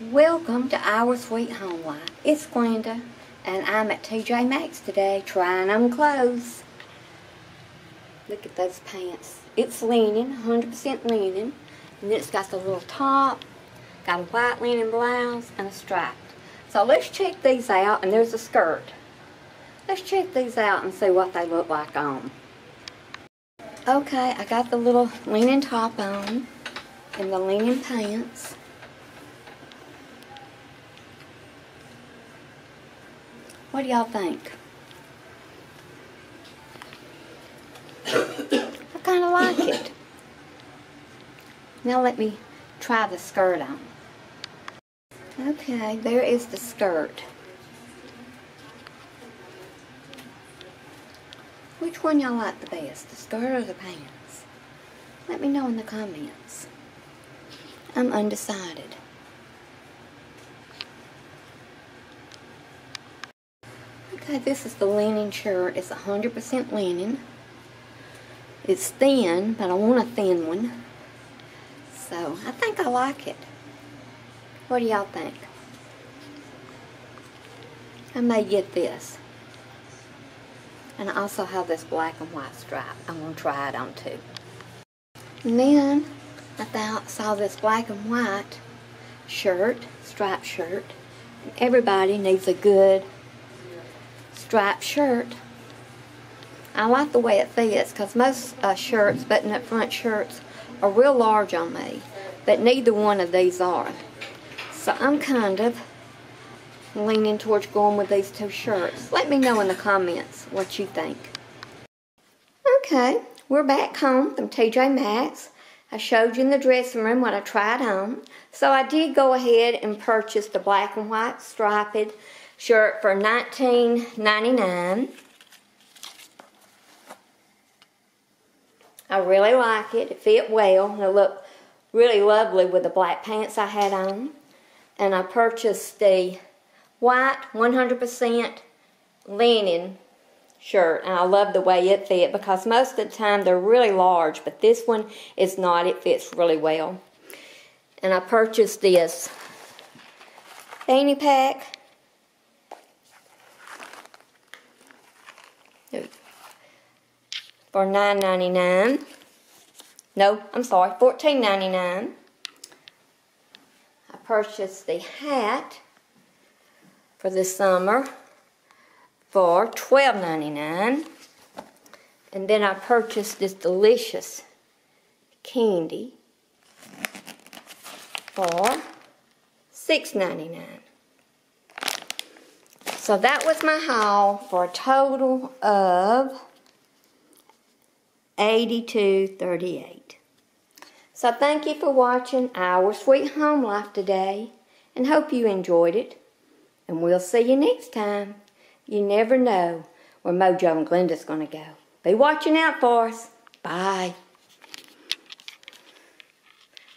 Welcome to Our Sweet Home Life. It's Glenda, and I'm at TJ Maxx today trying on clothes. Look at those pants. It's linen, 100% linen, and then it's got the little top, got a white linen blouse, and a stripe. So let's check these out, and there's a skirt. Let's check these out and see what they look like on. Okay, I got the little linen top on, and the linen pants. What do y'all think? I kind of like it. Now let me try the skirt on. Okay, there is the skirt. Which one y'all like the best, the skirt or the pants? Let me know in the comments. I'm undecided. Okay, this is the linen shirt. It's 100% linen. It's thin, but I want a thin one. So, I think I like it. What do y'all think? I may get this. And I also have this black and white stripe. I'm going to try it on too. And then, I thought, saw this black and white shirt, striped shirt. Everybody needs a good striped shirt. I like the way it fits because most uh, shirts, button-up front shirts, are real large on me, but neither one of these are. So I'm kind of leaning towards going with these two shirts. Let me know in the comments what you think. Okay, we're back home from TJ Maxx. I showed you in the dressing room what I tried on. So I did go ahead and purchase the black and white striped shirt for $19.99. I really like it. It fit well. It looked really lovely with the black pants I had on. And I purchased the white 100% linen shirt. And I love the way it fit because most of the time they're really large. But this one is not. It fits really well. And I purchased this fanny pack for $9.99. No, I'm sorry, $14.99. I purchased the hat for this summer for $12.99. And then I purchased this delicious candy for $6.99. So that was my haul for a total of 8238. So thank you for watching our sweet home life today and hope you enjoyed it. And we'll see you next time. You never know where Mojo and Glenda's going to go. Be watching out for us. Bye.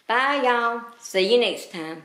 Bye, y'all. See you next time.